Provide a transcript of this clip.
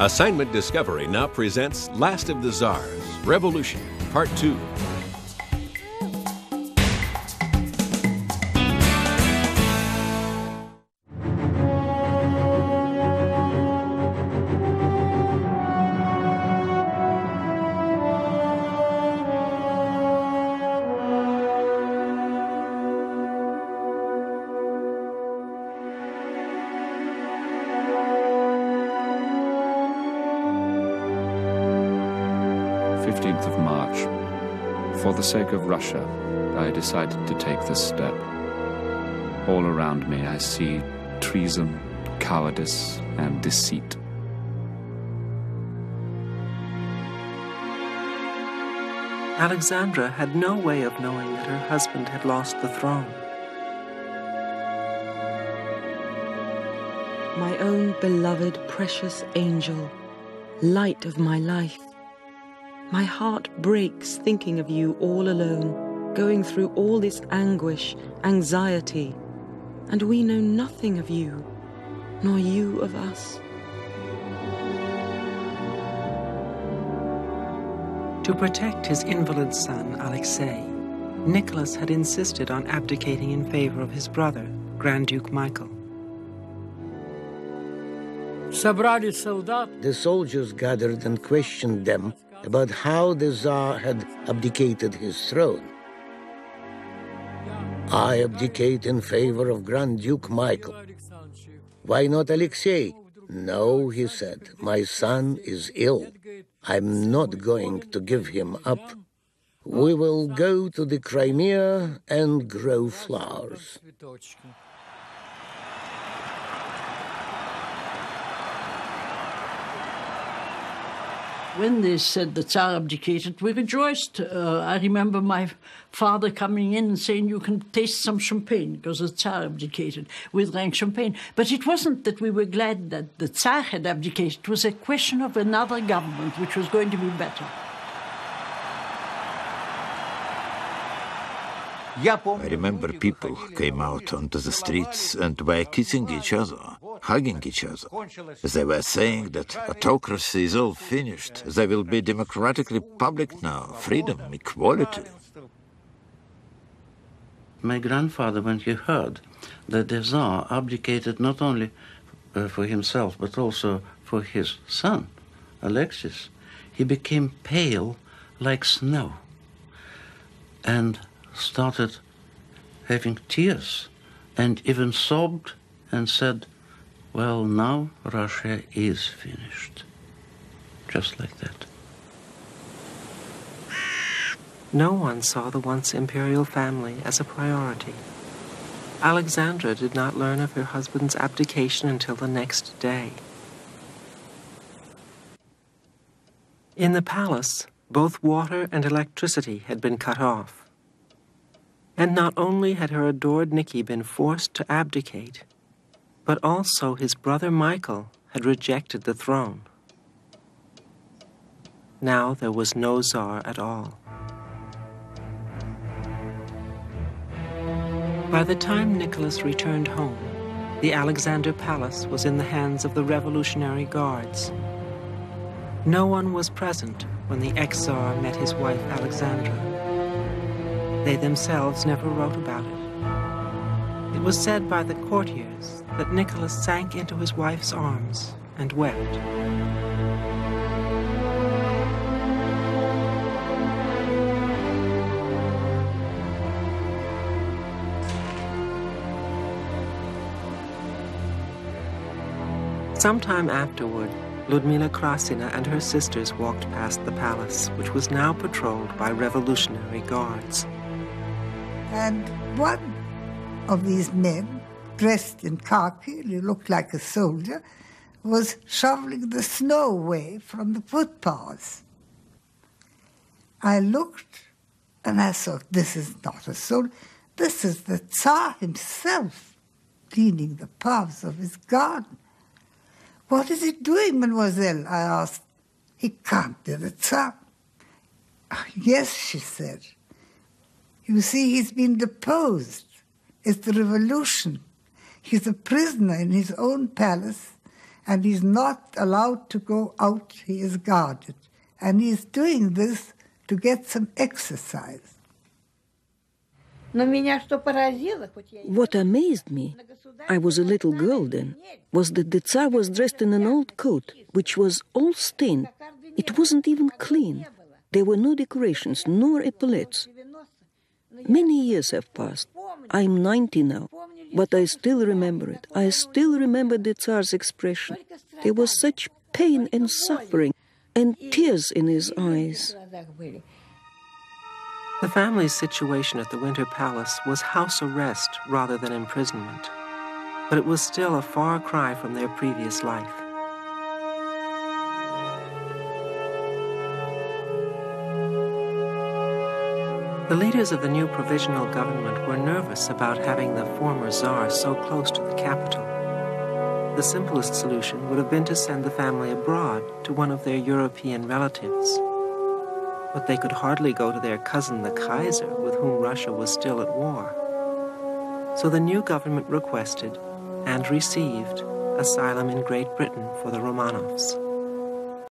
Assignment Discovery now presents Last of the Czars Revolution, Part 2. 15th of March. For the sake of Russia, I decided to take this step. All around me, I see treason, cowardice, and deceit. Alexandra had no way of knowing that her husband had lost the throne. My own beloved, precious angel, light of my life. My heart breaks thinking of you all alone, going through all this anguish, anxiety, and we know nothing of you, nor you of us. To protect his invalid son, Alexei, Nicholas had insisted on abdicating in favor of his brother, Grand Duke Michael. The soldiers gathered and questioned them about how the Tsar had abdicated his throne. I abdicate in favor of Grand Duke Michael. Why not Alexei? No, he said, my son is ill. I'm not going to give him up. We will go to the Crimea and grow flowers. When they said the Tsar abdicated, we rejoiced. Uh, I remember my father coming in and saying, You can taste some champagne because the Tsar abdicated. We drank champagne. But it wasn't that we were glad that the Tsar had abdicated, it was a question of another government which was going to be better. I remember people came out onto the streets and were kissing each other, hugging each other. They were saying that autocracy is all finished. they will be democratic republic now, freedom, equality. My grandfather, when he heard that the Tsar abdicated not only uh, for himself but also for his son, Alexis, he became pale like snow and started having tears and even sobbed and said, Well, now Russia is finished. Just like that. No one saw the once imperial family as a priority. Alexandra did not learn of her husband's abdication until the next day. In the palace, both water and electricity had been cut off. And not only had her adored Nicky been forced to abdicate, but also his brother Michael had rejected the throne. Now there was no czar at all. By the time Nicholas returned home, the Alexander Palace was in the hands of the Revolutionary Guards. No one was present when the ex-Tsar met his wife Alexandra. They themselves never wrote about it. It was said by the courtiers that Nicholas sank into his wife's arms and wept. Sometime afterward, Ludmila Krasina and her sisters walked past the palace, which was now patrolled by revolutionary guards. And one of these men, dressed in khaki, he looked like a soldier, was shoveling the snow away from the footpaths. I looked and I thought, this is not a soldier, this is the Tsar himself cleaning the paths of his garden. What is he doing, mademoiselle? I asked. He can't be the Tsar. Ah, yes, she said. You see, he's been deposed. It's the revolution. He's a prisoner in his own palace, and he's not allowed to go out, he is guarded. And he's doing this to get some exercise. What amazed me, I was a little girl then, was that the Tsar was dressed in an old coat, which was all stained. It wasn't even clean. There were no decorations, nor epaulets. Many years have passed. I'm 90 now, but I still remember it. I still remember the Tsar's expression. There was such pain and suffering and tears in his eyes. The family's situation at the Winter Palace was house arrest rather than imprisonment, but it was still a far cry from their previous life. The leaders of the new provisional government were nervous about having the former Tsar so close to the capital. The simplest solution would have been to send the family abroad to one of their European relatives. But they could hardly go to their cousin the Kaiser, with whom Russia was still at war. So the new government requested and received asylum in Great Britain for the Romanovs.